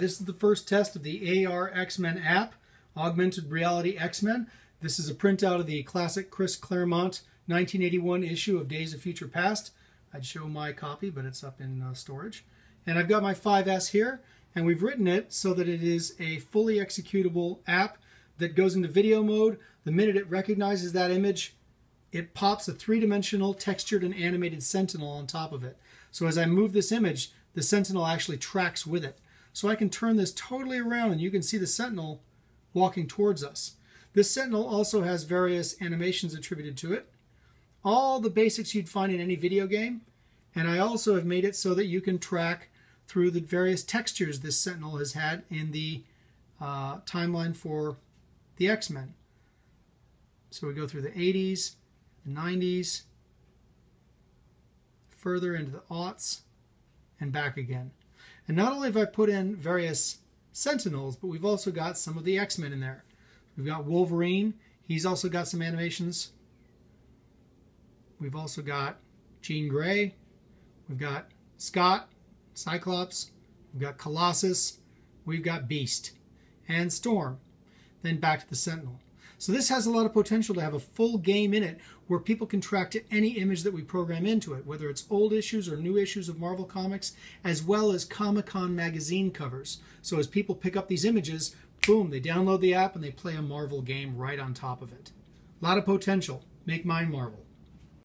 This is the first test of the AR X-Men app, Augmented Reality X-Men. This is a printout of the classic Chris Claremont 1981 issue of Days of Future Past. I'd show my copy, but it's up in uh, storage. And I've got my 5S here, and we've written it so that it is a fully executable app that goes into video mode. The minute it recognizes that image, it pops a three-dimensional textured and animated sentinel on top of it. So as I move this image, the sentinel actually tracks with it. So I can turn this totally around and you can see the sentinel walking towards us. This sentinel also has various animations attributed to it. All the basics you'd find in any video game. And I also have made it so that you can track through the various textures this sentinel has had in the uh, timeline for the X-Men. So we go through the 80s, the 90s, further into the aughts, and back again. And not only have I put in various Sentinels, but we've also got some of the X-Men in there. We've got Wolverine. He's also got some animations. We've also got Jean Grey. We've got Scott, Cyclops. We've got Colossus. We've got Beast and Storm. Then back to the Sentinel. So this has a lot of potential to have a full game in it where people can track to any image that we program into it, whether it's old issues or new issues of Marvel Comics, as well as Comic-Con magazine covers. So as people pick up these images, boom, they download the app and they play a Marvel game right on top of it. A lot of potential. Make mine Marvel.